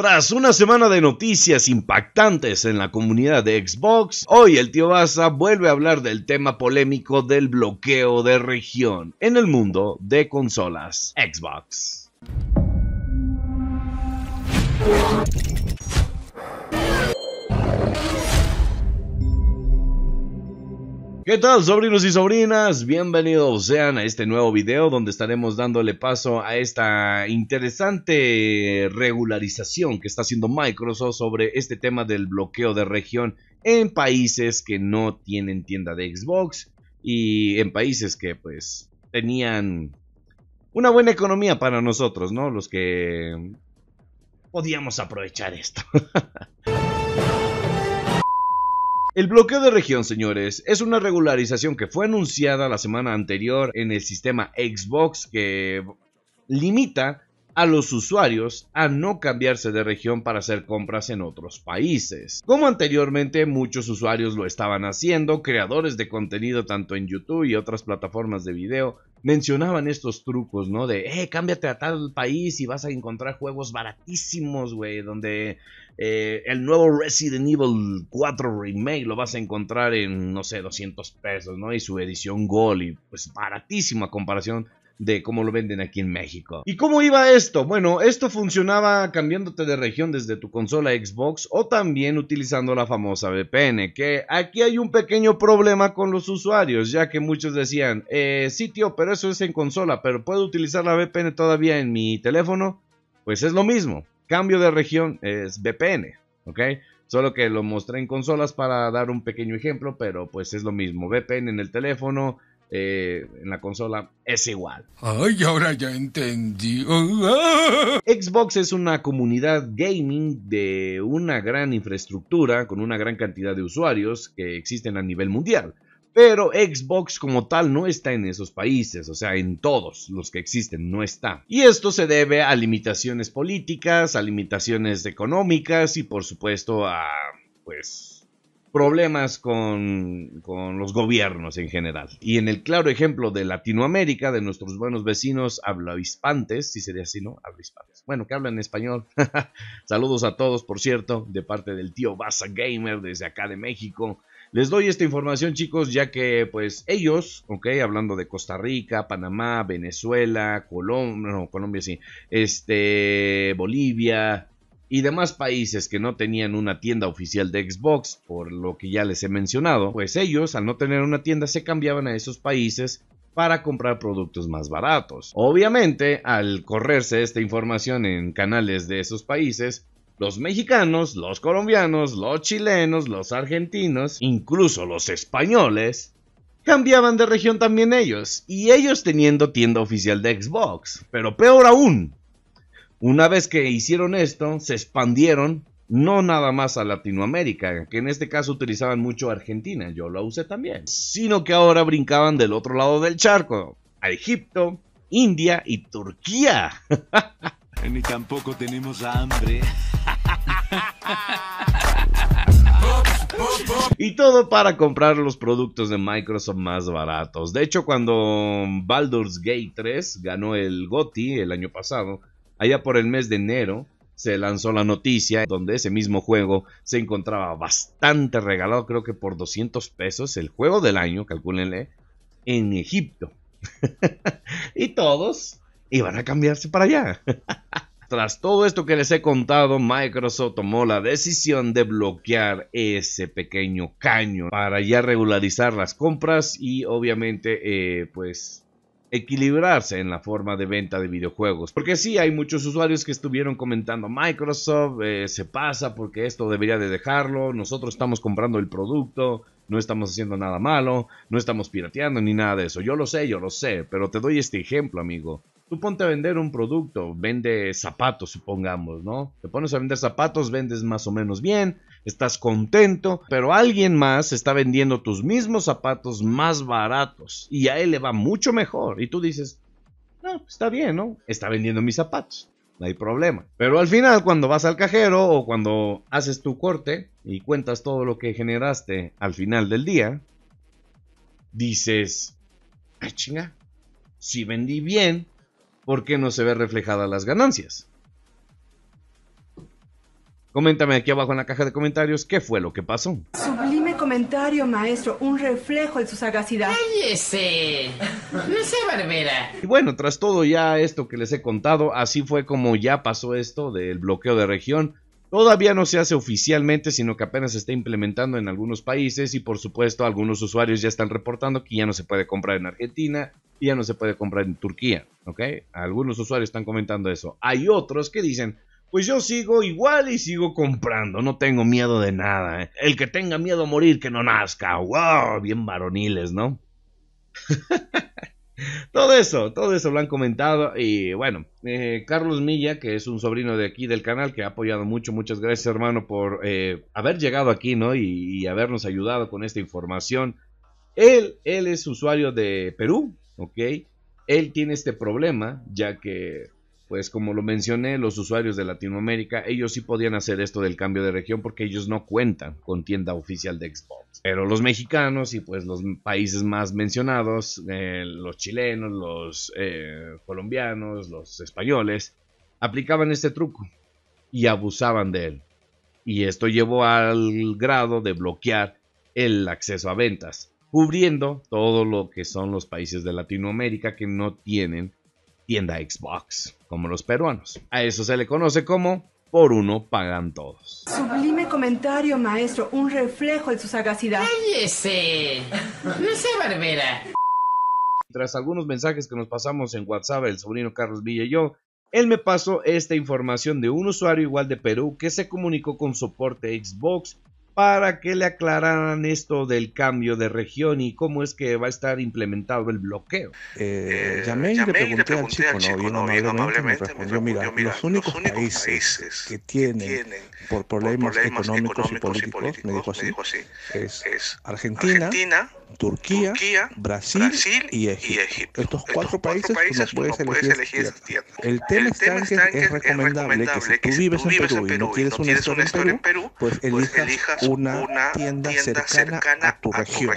Tras una semana de noticias impactantes en la comunidad de Xbox, hoy el tío Baza vuelve a hablar del tema polémico del bloqueo de región en el mundo de consolas Xbox. ¿Qué tal sobrinos y sobrinas? Bienvenidos sean a este nuevo video donde estaremos dándole paso a esta interesante regularización que está haciendo Microsoft sobre este tema del bloqueo de región en países que no tienen tienda de Xbox y en países que pues tenían una buena economía para nosotros, ¿no? Los que podíamos aprovechar esto. El bloqueo de región, señores, es una regularización que fue anunciada la semana anterior en el sistema Xbox que limita a los usuarios a no cambiarse de región para hacer compras en otros países. Como anteriormente muchos usuarios lo estaban haciendo, creadores de contenido tanto en YouTube y otras plataformas de video mencionaban estos trucos, ¿no? De, eh, cámbiate a tal país y vas a encontrar juegos baratísimos, güey, donde eh, el nuevo Resident Evil 4 Remake lo vas a encontrar en, no sé, 200 pesos, ¿no? Y su edición Gold, y pues baratísimo a comparación de cómo lo venden aquí en México. ¿Y cómo iba esto? Bueno, esto funcionaba cambiándote de región desde tu consola Xbox o también utilizando la famosa VPN, que aquí hay un pequeño problema con los usuarios, ya que muchos decían, eh, sí tío, pero eso es en consola, pero ¿puedo utilizar la VPN todavía en mi teléfono? Pues es lo mismo, cambio de región es VPN, ¿ok? Solo que lo mostré en consolas para dar un pequeño ejemplo, pero pues es lo mismo, VPN en el teléfono, eh, en la consola es igual. Ay, ahora ya entendí. Xbox es una comunidad gaming de una gran infraestructura, con una gran cantidad de usuarios que existen a nivel mundial. Pero Xbox como tal no está en esos países, o sea, en todos los que existen no está. Y esto se debe a limitaciones políticas, a limitaciones económicas y por supuesto a, pues, problemas con, los gobiernos en general. Y en el claro ejemplo de Latinoamérica, de nuestros buenos vecinos hablahispantes, si sería así, ¿no? Hablahispantes. Bueno, que hablan español. Saludos a todos, por cierto, de parte del tío Baza Gamer desde acá de México. Les doy esta información, chicos, ya que pues ellos, ok, hablando de Costa Rica, Panamá, Venezuela, Colombia, no, Colombia sí, este, Bolivia, y demás países que no tenían una tienda oficial de Xbox, por lo que ya les he mencionado, pues ellos al no tener una tienda se cambiaban a esos países para comprar productos más baratos. Obviamente, al correrse esta información en canales de esos países, los mexicanos, los colombianos, los chilenos, los argentinos, incluso los españoles, cambiaban de región también ellos, y ellos teniendo tienda oficial de Xbox. Pero peor aún, una vez que hicieron esto, se expandieron no nada más a Latinoamérica, que en este caso utilizaban mucho Argentina, yo lo usé también, sino que ahora brincaban del otro lado del charco, a Egipto, India y Turquía. Ni tampoco tenemos hambre. Y todo para comprar los productos de Microsoft más baratos. De hecho, cuando Baldur's Gate 3 ganó el GOTY el año pasado, Allá por el mes de enero se lanzó la noticia donde ese mismo juego se encontraba bastante regalado, creo que por 200 pesos, el juego del año, calcúlenle, en Egipto. y todos iban a cambiarse para allá. Tras todo esto que les he contado, Microsoft tomó la decisión de bloquear ese pequeño caño para ya regularizar las compras y obviamente eh, pues equilibrarse en la forma de venta de videojuegos. Porque sí, hay muchos usuarios que estuvieron comentando, Microsoft eh, se pasa porque esto debería de dejarlo, nosotros estamos comprando el producto, no estamos haciendo nada malo, no estamos pirateando ni nada de eso. Yo lo sé, yo lo sé, pero te doy este ejemplo, amigo. Tú ponte a vender un producto, vende zapatos, supongamos, ¿no? Te pones a vender zapatos, vendes más o menos bien, estás contento, pero alguien más está vendiendo tus mismos zapatos más baratos y a él le va mucho mejor. Y tú dices, no, está bien, ¿no? Está vendiendo mis zapatos, no hay problema. Pero al final, cuando vas al cajero o cuando haces tu corte y cuentas todo lo que generaste al final del día, dices, ay chinga, si vendí bien, ¿por qué no se ve reflejada las ganancias? Coméntame aquí abajo en la caja de comentarios qué fue lo que pasó. Sublime comentario, maestro, un reflejo de su sagacidad. ¡Cállese! No sea barbera. Y bueno, tras todo ya esto que les he contado, así fue como ya pasó esto del bloqueo de región. Todavía no se hace oficialmente, sino que apenas se está implementando en algunos países y por supuesto algunos usuarios ya están reportando que ya no se puede comprar en Argentina y ya no se puede comprar en Turquía, ¿ok? Algunos usuarios están comentando eso. Hay otros que dicen, pues yo sigo igual y sigo comprando, no tengo miedo de nada. ¿eh? El que tenga miedo a morir, que no nazca. ¡Wow! Bien varoniles, ¿no? todo eso, todo eso lo han comentado. Y bueno, eh, Carlos Milla, que es un sobrino de aquí del canal, que ha apoyado mucho, muchas gracias hermano por eh, haber llegado aquí, ¿no? Y, y, habernos ayudado con esta información. Él, él es usuario de Perú, ¿ok? Él tiene este problema, ya que pues como lo mencioné, los usuarios de Latinoamérica, ellos sí podían hacer esto del cambio de región porque ellos no cuentan con tienda oficial de Xbox. Pero los mexicanos y pues los países más mencionados, eh, los chilenos, los eh, colombianos, los españoles, aplicaban este truco y abusaban de él. Y esto llevó al grado de bloquear el acceso a ventas, cubriendo todo lo que son los países de Latinoamérica que no tienen tienda Xbox, como los peruanos. A eso se le conoce como por uno pagan todos. Sublime comentario, maestro, un reflejo de su sagacidad. ¡Cállese! No sea barbera. Tras algunos mensajes que nos pasamos en WhatsApp, el sobrino Carlos Villa y yo, él me pasó esta información de un usuario igual de Perú que se comunicó con soporte Xbox para que le aclararan esto del cambio de región y cómo es que va a estar implementado el bloqueo. Eh, llamé, y le pregunté, al chico, no, bien amablemente, me respondió, mira, los únicos países que tienen por problemas económicos y políticos, me dijo así, es Argentina, Turquía, Brasil y Egipto. Estos cuatro países tú no puedes elegir El tema está en que es recomendable que si tú vives en Perú y no quieres un store en Perú, pues elijas una tienda cercana a tu región.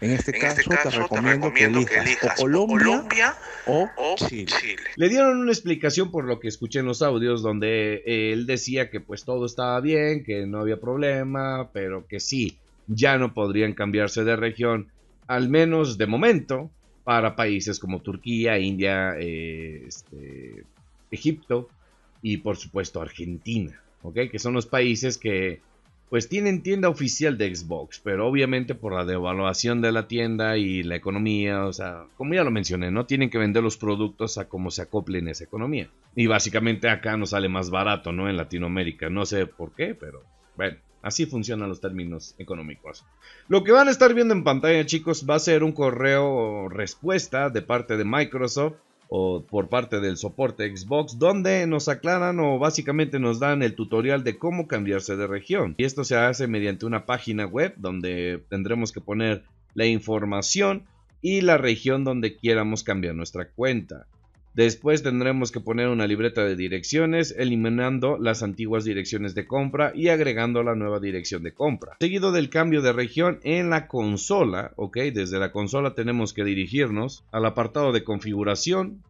En este, en caso, este caso, te recomiendo, te recomiendo que, elijas que elijas o Colombia, Colombia o, o Chile. Chile. Le dieron una explicación por lo que escuché en los audios donde él decía que pues todo estaba bien, que no había problema, pero que sí, ya no podrían cambiarse de región, al menos de momento, para países como Turquía, India, eh, este, Egipto y por supuesto Argentina, ¿ok? Que son los países que pues tienen tienda oficial de Xbox, pero obviamente por la devaluación de la tienda y la economía, o sea, como ya lo mencioné, no tienen que vender los productos a como se acoplen esa economía. Y básicamente acá nos sale más barato, ¿no? En Latinoamérica, no sé por qué, pero bueno. Así funcionan los términos económicos. Lo que van a estar viendo en pantalla, chicos, va a ser un correo respuesta de parte de Microsoft o por parte del soporte Xbox, donde nos aclaran o básicamente nos dan el tutorial de cómo cambiarse de región. Y esto se hace mediante una página web donde tendremos que poner la información y la región donde quieramos cambiar nuestra cuenta. Después tendremos que poner una libreta de direcciones, eliminando las antiguas direcciones de compra y agregando la nueva dirección de compra. Seguido del cambio de región en la consola, ok, desde la consola tenemos que dirigirnos al apartado de configuración,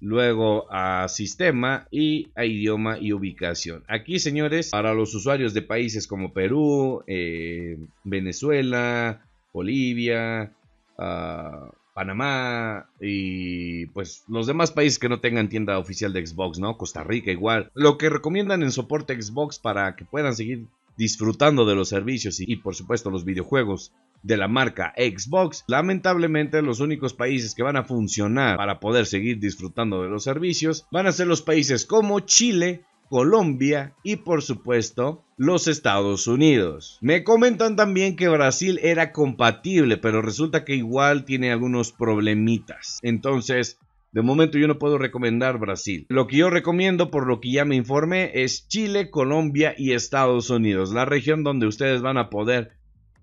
luego a sistema y a idioma y ubicación. Aquí, señores, para los usuarios de países como Perú, eh, Venezuela, Bolivia, uh, Panamá y pues los demás países que no tengan tienda oficial de Xbox, ¿no? Costa Rica igual. Lo que recomiendan en soporte Xbox para que puedan seguir disfrutando de los servicios y, y, por supuesto los videojuegos de la marca Xbox. Lamentablemente los únicos países que van a funcionar para poder seguir disfrutando de los servicios van a ser los países como Chile, Colombia y por supuesto los Estados Unidos. Me comentan también que Brasil era compatible, pero resulta que igual tiene algunos problemitas. Entonces, de momento yo no puedo recomendar Brasil. Lo que yo recomiendo, por lo que ya me informé, es Chile, Colombia y Estados Unidos, la región donde ustedes van a poder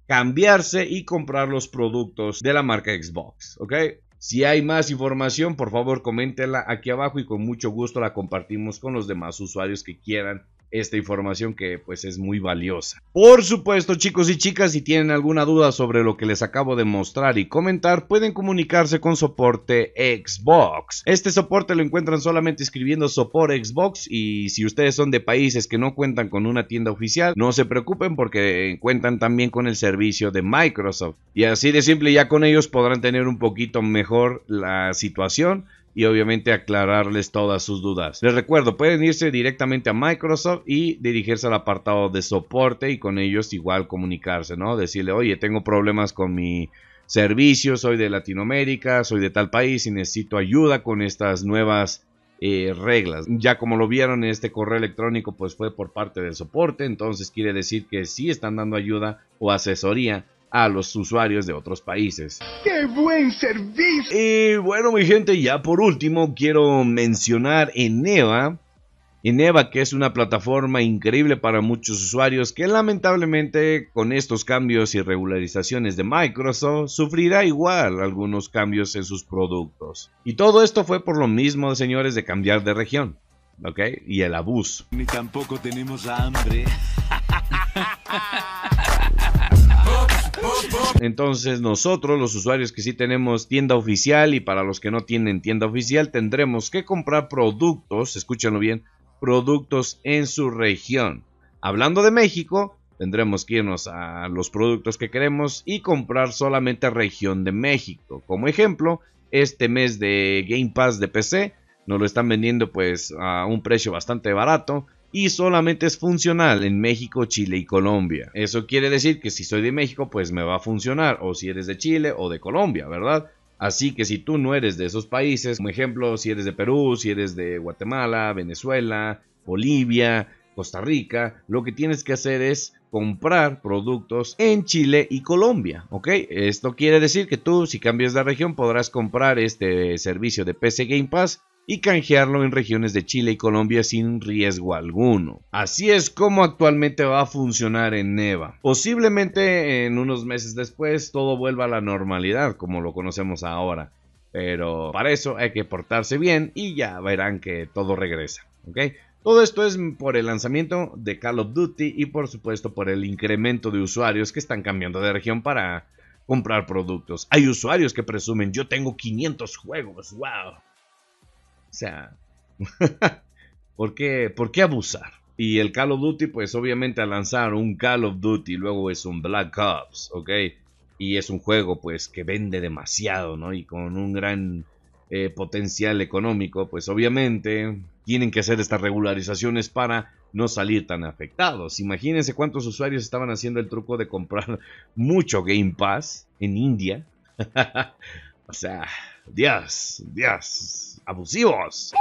cambiarse y comprar los productos de la marca Xbox, ¿ok? Si hay más información, por favor coméntenla aquí abajo y con mucho gusto la compartimos con los demás usuarios que quieran esta información que pues es muy valiosa. Por supuesto chicos y chicas si tienen alguna duda sobre lo que les acabo de mostrar y comentar pueden comunicarse con soporte Xbox. Este soporte lo encuentran solamente escribiendo soporte Xbox y si ustedes son de países que no cuentan con una tienda oficial no se preocupen porque cuentan también con el servicio de Microsoft y así de simple ya con ellos podrán tener un poquito mejor la situación y obviamente aclararles todas sus dudas. Les recuerdo, pueden irse directamente a Microsoft y dirigirse al apartado de soporte y con ellos igual comunicarse, ¿no? Decirle, oye, tengo problemas con mi servicio, soy de Latinoamérica, soy de tal país y necesito ayuda con estas nuevas eh, reglas. Ya como lo vieron en este correo electrónico, pues fue por parte del soporte, entonces quiere decir que sí están dando ayuda o asesoría a los usuarios de otros países. ¡Qué buen servicio! Y bueno, mi gente, ya por último quiero mencionar Eneva. Eneva, que es una plataforma increíble para muchos usuarios que lamentablemente con estos cambios y regularizaciones de Microsoft sufrirá igual algunos cambios en sus productos. Y todo esto fue por lo mismo, señores, de cambiar de región. ¿Ok? Y el abuso. Ni tampoco tenemos hambre. Entonces nosotros, los usuarios que sí tenemos tienda oficial y para los que no tienen tienda oficial, tendremos que comprar productos, escúchenlo bien, productos en su región. Hablando de México, tendremos que irnos a los productos que queremos y comprar solamente región de México. Como ejemplo, este mes de Game Pass de PC nos lo están vendiendo pues a un precio bastante barato y solamente es funcional en México, Chile y Colombia. Eso quiere decir que si soy de México, pues me va a funcionar, o si eres de Chile o de Colombia, ¿verdad? Así que si tú no eres de esos países, como ejemplo, si eres de Perú, si eres de Guatemala, Venezuela, Bolivia, Costa Rica, lo que tienes que hacer es comprar productos en Chile y Colombia, ¿ok? Esto quiere decir que tú, si cambias de región, podrás comprar este servicio de PC Game Pass y canjearlo en regiones de Chile y Colombia sin riesgo alguno. Así es como actualmente va a funcionar en Neva. Posiblemente en unos meses después todo vuelva a la normalidad como lo conocemos ahora. Pero para eso hay que portarse bien y ya verán que todo regresa. Todo esto es por el lanzamiento de Call of Duty y por supuesto por el incremento de usuarios que están cambiando de región para comprar productos. Hay usuarios que presumen, yo tengo 500 juegos, wow. O sea, ¿por, qué, ¿por qué abusar? Y el Call of Duty, pues obviamente al lanzar un Call of Duty, luego es un Black Ops, ¿ok? Y es un juego pues que vende demasiado, ¿no? Y con un gran eh, potencial económico, pues obviamente tienen que hacer estas regularizaciones para no salir tan afectados. Imagínense cuántos usuarios estaban haciendo el truco de comprar mucho Game Pass en India. o sea, Dios, Dios, abusivos.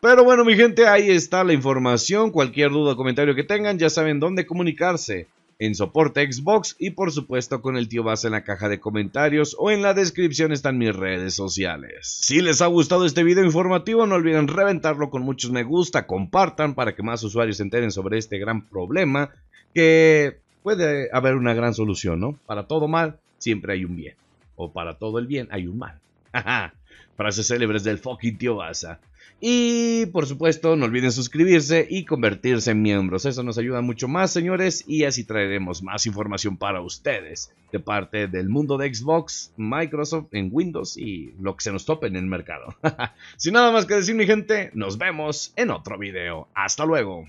Pero bueno, mi gente, ahí está la información. Cualquier duda o comentario que tengan, ya saben dónde comunicarse. En soporte Xbox y por supuesto con el tío Base en la caja de comentarios o en la descripción están mis redes sociales. Si les ha gustado este video informativo, no olviden reventarlo con muchos me gusta, compartan para que más usuarios se enteren sobre este gran problema que puede haber una gran solución, ¿no? Para todo mal, siempre hay un bien. O para todo el bien, hay un mal. Frases célebres del fucking tío Baza. Y por supuesto, no olviden suscribirse y convertirse en miembros. Eso nos ayuda mucho más, señores, y así traeremos más información para ustedes de parte del mundo de Xbox, Microsoft en Windows y lo que se nos tope en el mercado. Sin nada más que decir, mi gente, nos vemos en otro video. Hasta luego.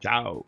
Chao.